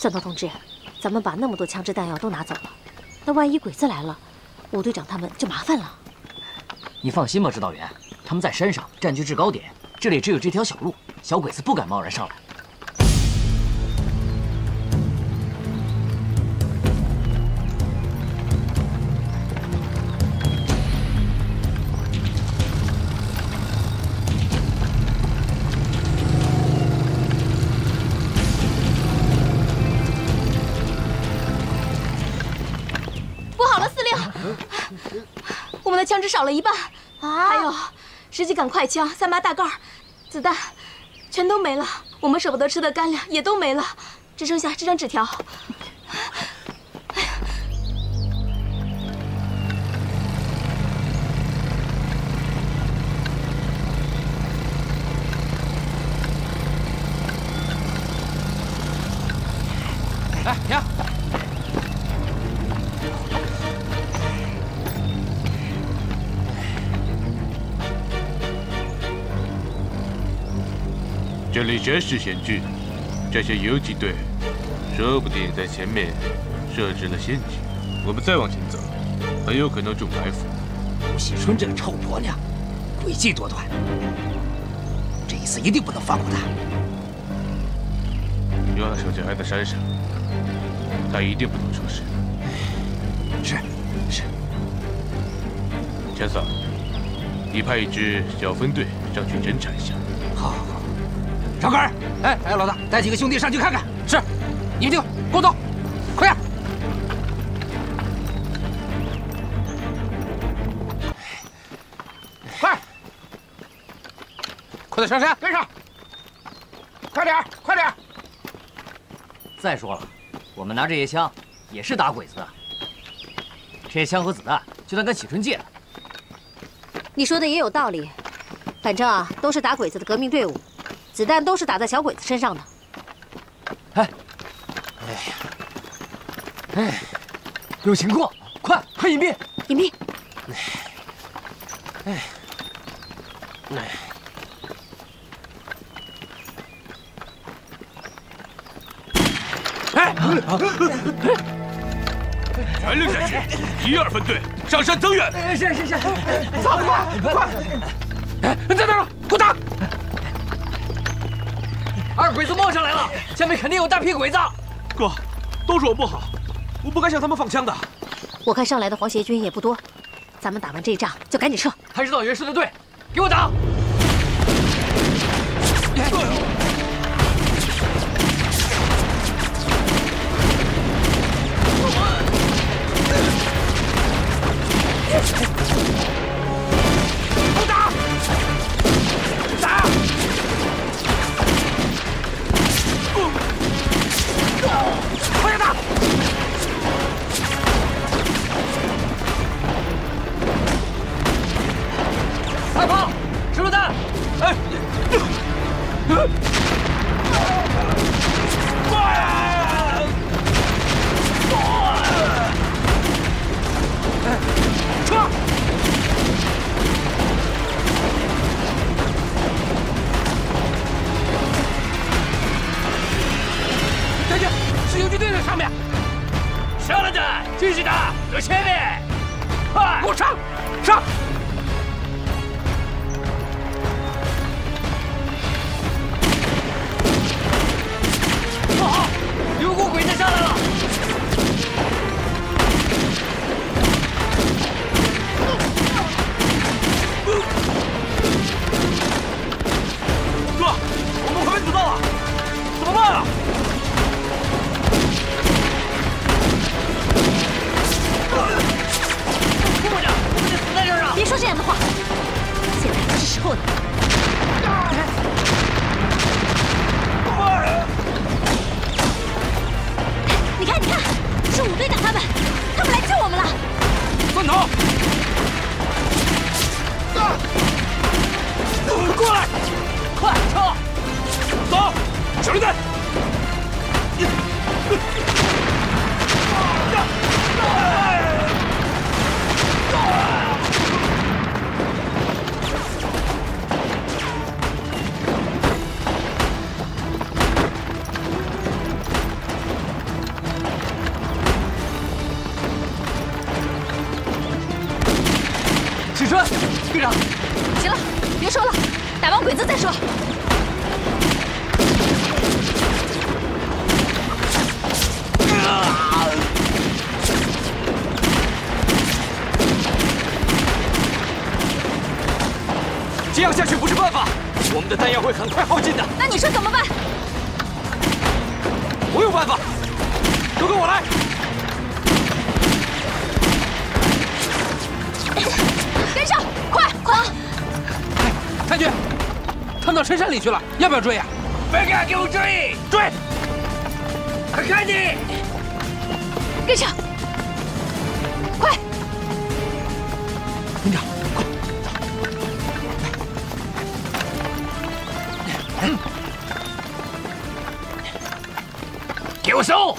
三涛同志，咱们把那么多枪支弹药都拿走了，那万一鬼子来了，吴队长他们就麻烦了。你放心吧，指导员，他们在山上占据制高点，这里只有这条小路，小鬼子不敢贸然上来。枪支少了一半，还有十几杆快枪、三八大盖、子弹，全都没了。我们舍不得吃的干粮也都没了，只剩下这张纸条。哎，停！这里真是险峻，这些游击队说不定在前面设置了陷阱，我们再往前走，很有可能中埋伏。吴喜春这个臭婆娘，诡计多端，这一次一定不能放过她。有他手脚还在山上，他一定不能出事。是是，钱嫂，你派一支小分队上去侦查一下。好，好。少根儿，哎哎，老大，带几个兄弟上去看看。是，你们就跟我走，快点！快，快点上山，跟上！快点，快点！再说了，我们拿这些枪也是打鬼子的，这些枪和子弹就算跟喜春借的。你说的也有道理，反正啊，都是打鬼子的革命队伍，子弹都是打在小鬼子身上的。哎，哎呀，哎，有情况，快快隐蔽！隐蔽！哎，哎，哎，全力下去，一二分队上山增援。是是是，走快快！哎，等等等，给我打！二鬼子冒上来了，下面肯定有大批鬼子。哥，都是我不好，我不该向他们放枪的。我看上来的皇协军也不多，咱们打完这一仗就赶紧撤。韩指导员说的对，给我打！给面。上来的，继续打，走前面，快，给我上，上！现在正是时候呢！你看，你看，是武队长他们，他们来救我们了。三头，过来，快撤，走，小队。行了，别说了，打完鬼子再说。这样下去不是办法，我们的弹药会很快耗尽的。那你说怎么办？我有办法，都跟我来。跟上，快快！哎，太君，他们到深山里去了，要不要追呀？别敢给我追！追！快看你！跟上，快！营长，快走！给我！搜！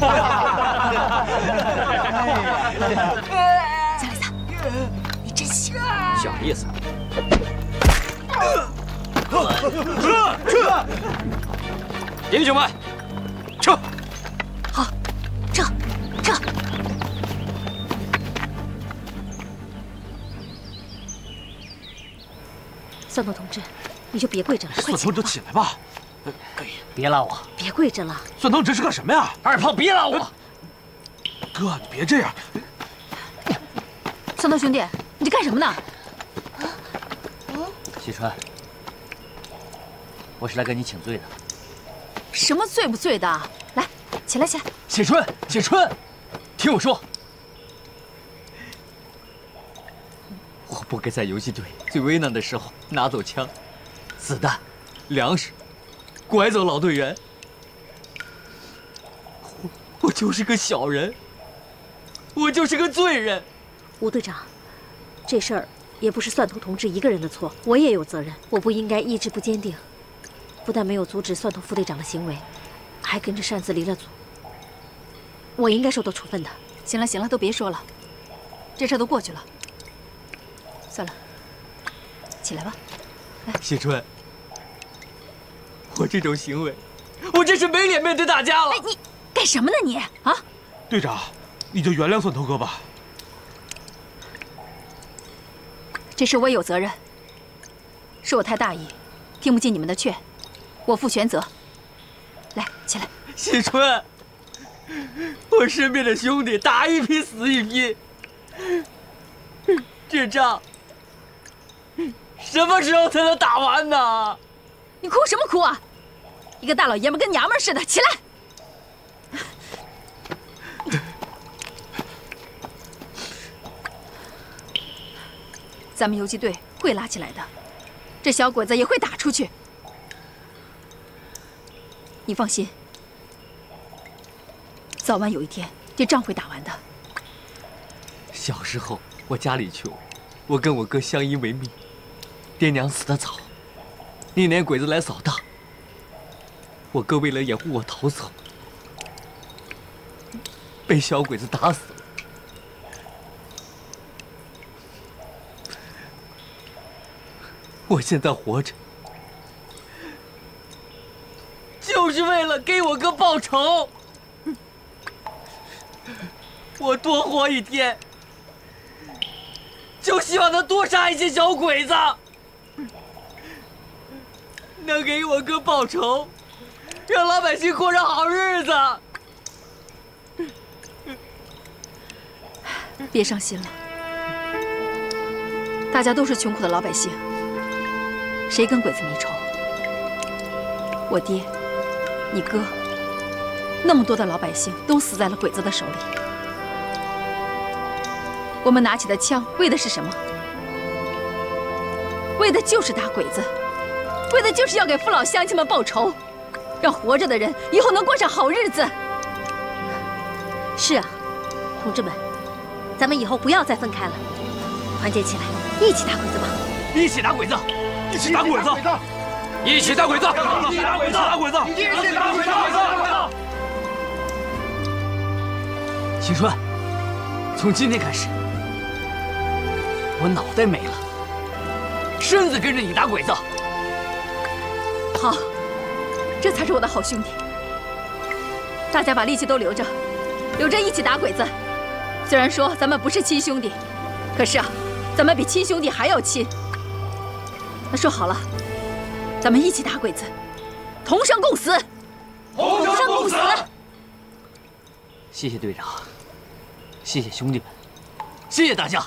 加雷萨，你真行！小意思。撤撤！英雄们，撤！好，撤撤！蒜头同志，你就别跪着了，快起来吧。哎呀，别拉我！别跪着了。蒜头，这是干什么呀？二胖，别拉我！哥，你别这样。蒜头兄弟，你这干什么呢？喜川，我是来跟你请罪的。什么罪不罪的？来，起来起来！喜春，喜春，听我说，我不该在游击队最危难的时候拿走枪、子弹、粮食，拐走老队员。我我就是个小人，我就是个罪人。吴队长，这事儿也不是蒜头同志一个人的错，我也有责任。我不应该意志不坚定，不但没有阻止蒜头副队长的行为，还跟着擅自离了组。我应该受到处分的。行了行了，都别说了，这事儿都过去了。算了，起来吧。来，谢春，我这种行为，我真是没脸面对大家了。哎，你干什么呢你？啊？队长，你就原谅蒜头哥吧。这事我也有责任，是我太大意，听不进你们的劝，我负全责。来，起来。喜春，我身边的兄弟打一批死一批，这仗什么时候才能打完呢？你哭什么哭啊？一个大老爷们跟娘们似的，起来！咱们游击队会拉起来的，这小鬼子也会打出去。你放心，早晚有一天这仗会打完的。小时候我家里穷，我跟我哥相依为命，爹娘死得早。那年鬼子来扫荡，我哥为了掩护我逃走，被小鬼子打死。了。我现在活着，就是为了给我哥报仇。我多活一天，就希望能多杀一些小鬼子，能给我哥报仇，让老百姓过上好日子。别伤心了，大家都是穷苦的老百姓，谁跟鬼子没仇？我爹，你哥，那么多的老百姓都死在了鬼子的手里。我们拿起的枪，为的是什么？为的就是打鬼子，为的就是要给父老乡亲们报仇，让活着的人以后能过上好日子。是啊，同志们，咱们以后不要再分开了，团结起来，一起打鬼子吧！一起打鬼子，一起打鬼子，一起打鬼子，一起打鬼子，打鬼子，一起打鬼子，打鬼子！青春，从今天开始，我脑袋没了，身子跟着你打鬼子。好，这才是我的好兄弟。大家把力气都留着，留着一起打鬼子。虽然说咱们不是亲兄弟，可是啊，咱们比亲兄弟还要亲。那说好了，咱们一起打鬼子，同生共死，同生共死。谢谢队长，谢谢兄弟们，谢谢大家。